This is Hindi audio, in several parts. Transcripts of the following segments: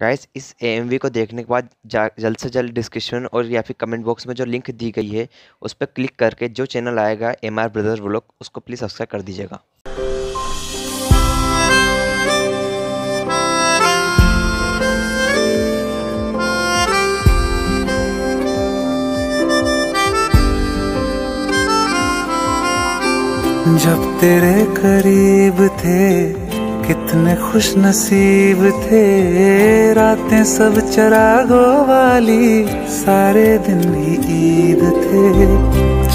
गाइस इस एएमवी को देखने के बाद जल्द से जल्द डिस्क्रिप्शन और या फिर कमेंट बॉक्स में जो लिंक दी गई है, उस पर क्लिक करके जो चैनल आएगा एम आर ब्रदर्स व्लॉग उसको प्लीज़ सब्सक्राइब कर दीजिएगा। जब तेरे करीब थे कितने खुश नसीब थे रातें सब चरागो वाली। सारे दिन ही ईद थे।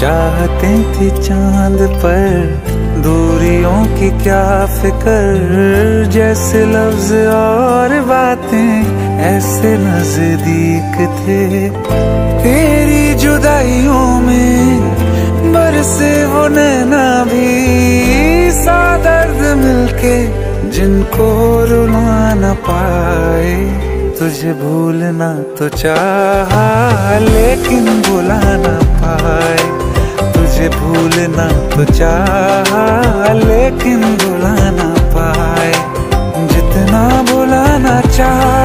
चाहते थी चाँद पर दूरियों की क्या फिकर। जैसे लफ्ज और बातें, ऐसे नज़दीक थे। तेरी जुदाइयों में बरसे वो नैना भी। सा दर्द मिलके जिनको रुला न पाए, तुझे भूलना तो चाह, लेकिन भुला न पाए। तुझे भूलना तो चाह, लेकिन भुला न पाए। जितना भुलाना चाह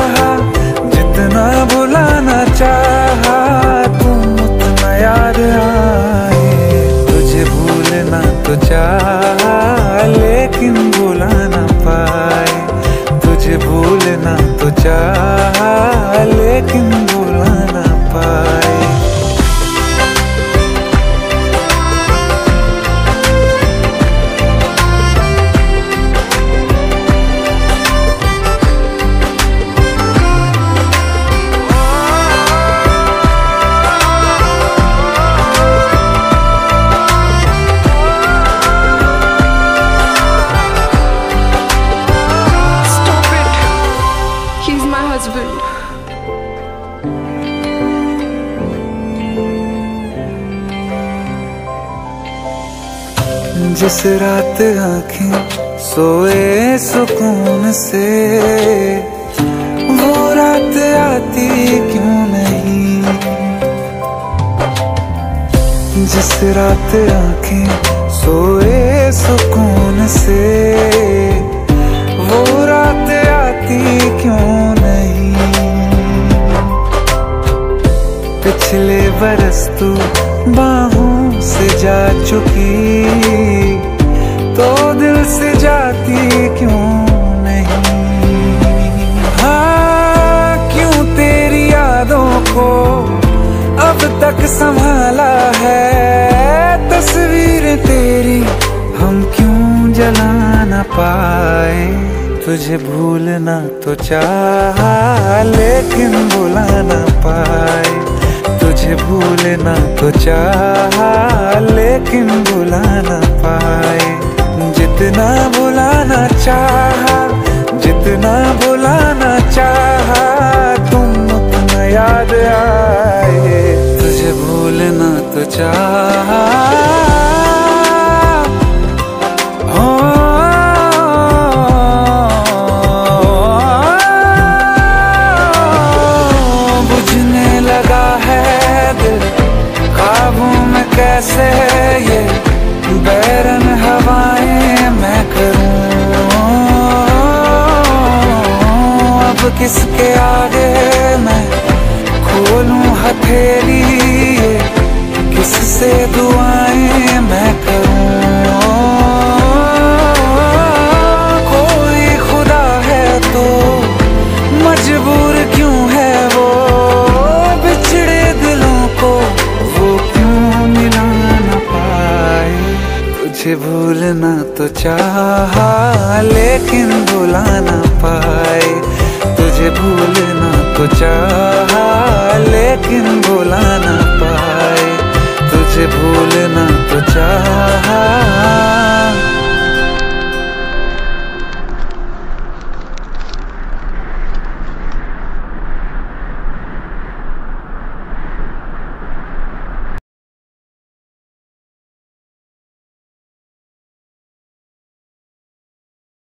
पाए तुझे जिस रात आँखें सोए सुकून से। वो रात आती क्यों नहीं? जिस रात आँखें सोए सुकून से। वो रात आती क्यों नहीं? पिछले बरस तू बाहों से जा चुकी। तो दिल से जाती क्यों नहीं? हाँ क्यों तेरी यादों को अब तक संभाला है? तस्वीर तेरी, हम क्यों जला न पाए? तुझे भूलना तो चाह, लेकिन भुला न पाए। तुझे भूलना तो चाह, लेकिन भुला न पाए। जितना भुलाना चाह, जितना बुलाना चाह, तुम उतना याद आए। तुझे भूलना तो चाह। बुझने लगा है काबू में कैसे ये किसके आगे मैं खोलूं हथेली? ये किससे दुआएँ मैं करूँ? कोई खुदा है तो मजबूर क्यों है वो? बिछड़े दिलों को वो क्यों मिला न पाए? तुझे भूलना तो चाह, लेकिन भुला न पाए तुझे भूलना तो चाहा लेकिन भुला ना पाए। तुझे भूलना तो चाह